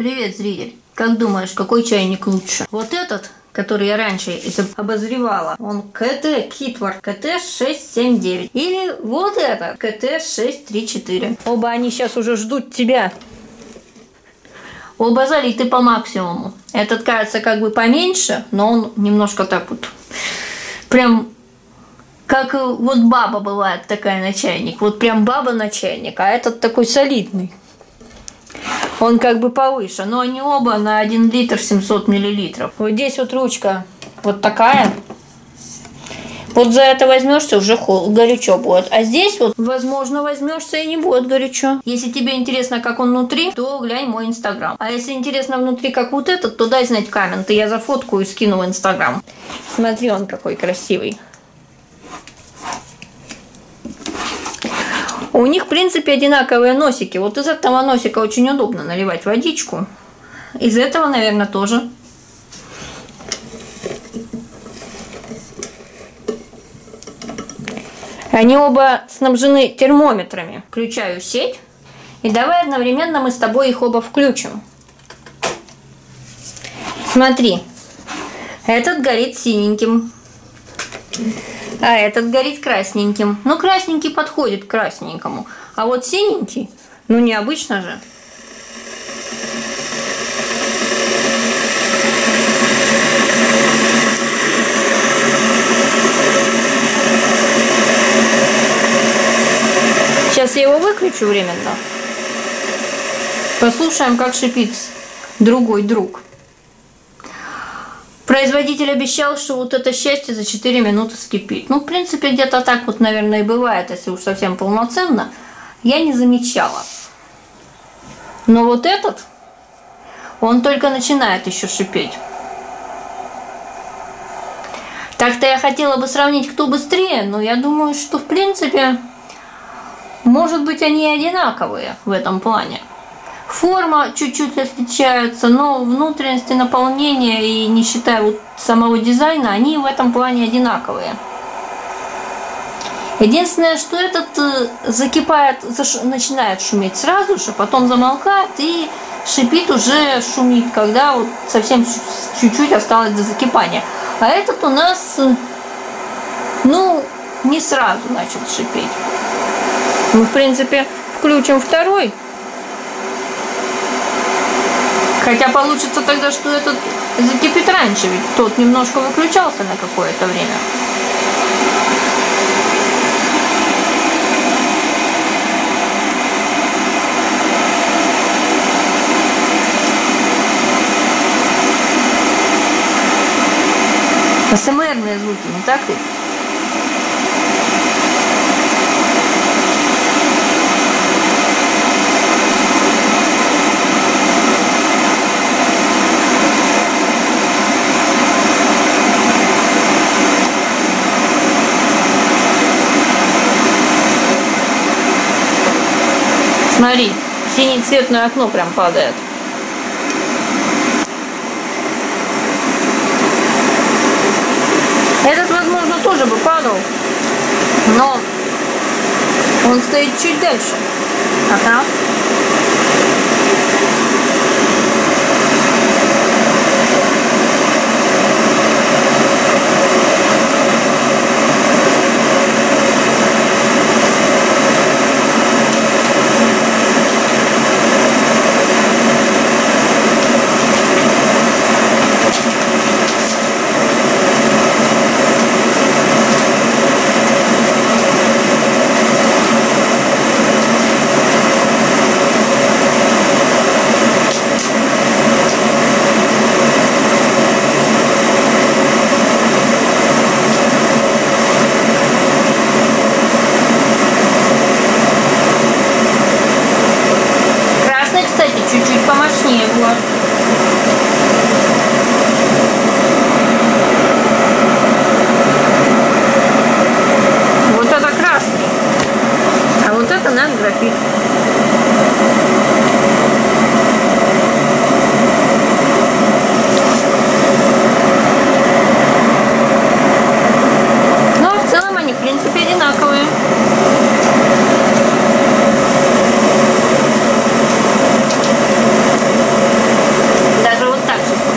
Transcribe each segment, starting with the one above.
Привет, зритель. Как думаешь, какой чайник лучше? Вот этот, который я раньше обозревала, он КТ Китвар КТ-679. Или вот этот КТ-634. Оба они сейчас уже ждут тебя. Оба залиты по максимуму. Этот кажется как бы поменьше, но он немножко так вот прям как вот баба бывает такая на чайник. Вот прям баба на чайник, а этот такой солидный. Он как бы повыше, но они оба на 1 литр 700 миллилитров. Вот здесь вот ручка вот такая. Вот за это возьмешься, уже хол, горячо будет. А здесь вот, возможно, возьмешься и не будет горячо. Если тебе интересно, как он внутри, то глянь мой инстаграм. А если интересно внутри, как вот этот, то дай знать комменты. Я зафоткаю и скину в инстаграм. Смотри, он какой красивый. У них, в принципе, одинаковые носики. Вот из этого носика очень удобно наливать водичку. Из этого, наверное, тоже. Они оба снабжены термометрами. Включаю сеть. И давай одновременно мы с тобой их оба включим. Смотри. Этот горит синеньким а этот горит красненьким. Ну, красненький подходит к красненькому. А вот синенький, ну, необычно же. Сейчас я его выключу временно. Послушаем, как шипит другой друг. Производитель обещал, что вот это счастье за 4 минуты скипит. Ну, в принципе, где-то так вот, наверное, и бывает, если уж совсем полноценно. Я не замечала. Но вот этот, он только начинает еще шипеть. Так-то я хотела бы сравнить, кто быстрее, но я думаю, что, в принципе, может быть, они одинаковые в этом плане. Форма чуть-чуть отличаются, но внутренности наполнения и не считая вот самого дизайна, они в этом плане одинаковые. Единственное, что этот э, закипает, начинает шуметь сразу же, потом замолкает и шипит уже, шумит, когда вот совсем чуть-чуть осталось до закипания. А этот у нас, э, ну, не сразу начал шипеть. Мы, в принципе, включим второй. Хотя получится тогда, что этот закипит раньше, ведь тот немножко выключался на какое-то время. АСМРные звуки, не так ли? Смотри, синий цвет на окно прям падает. Этот, возможно, тоже бы падал, но он стоит чуть дальше. Ага.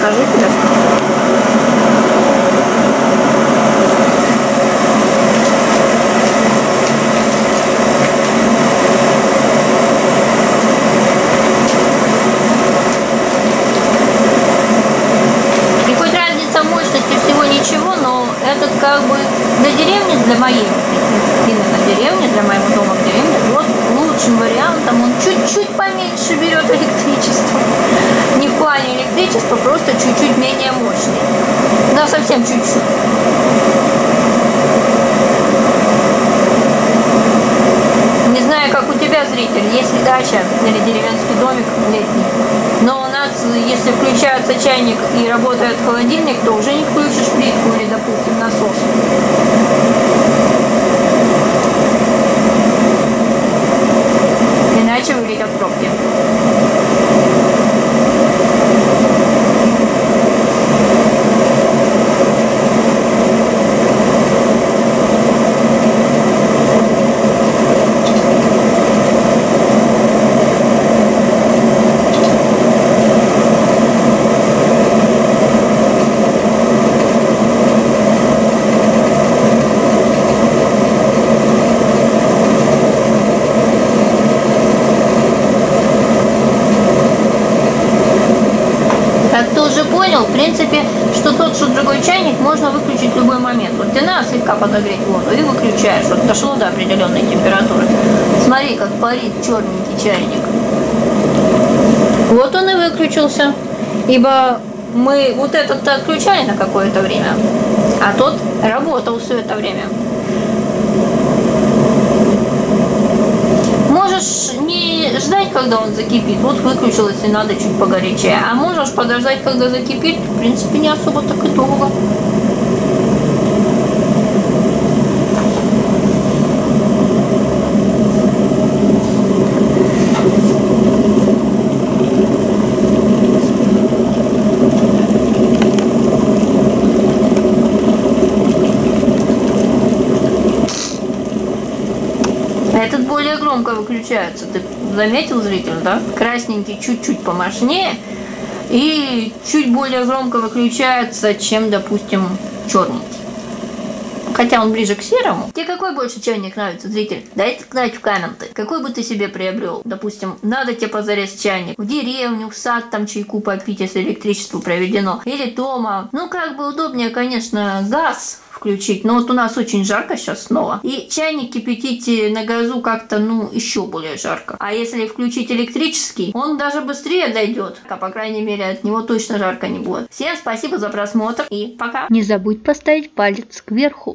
покажи фляжку. этот как бы для деревни, для моей, именно деревне, для моего дома в деревне, вот лучшим вариантом, он чуть-чуть поменьше берет электричество электричество, просто чуть-чуть менее мощный. Да, совсем чуть-чуть. Не знаю, как у тебя, зритель, если дача или деревенский домик летний. Но у нас, если включается чайник и работает холодильник, то уже не включишь плитку или, допустим, насос. Иначе вылетят пробки. Можно выключить в любой момент. Вот надо слегка подогреть воду и выключаешь. Вот дошло до определенной температуры. Смотри, как парит черненький чайник. Вот он и выключился. Ибо мы вот этот-то отключали на какое-то время, а тот работал все это время. Можешь ждать, когда он закипит. Вот выключилось и надо чуть погорячее. А можешь подождать, когда закипит. В принципе, не особо так и долго. Этот более громко выключается. Ты заметил, зритель, да? Красненький чуть-чуть помощнее и чуть более громко выключается, чем, допустим, черненький. Хотя он ближе к серому. Тебе какой больше чайник нравится, зритель? Дайте знать в комменты. Какой бы ты себе приобрел? Допустим, надо тебе позарез чайник. В деревню, в сад там чайку попить, если электричество проведено. Или дома. Ну, как бы удобнее, конечно, газ включить. Но вот у нас очень жарко сейчас снова. И чайник кипятить на газу как-то, ну, еще более жарко. А если включить электрический, он даже быстрее дойдет. А по крайней мере, от него точно жарко не будет. Всем спасибо за просмотр и пока. Не забудь поставить палец кверху.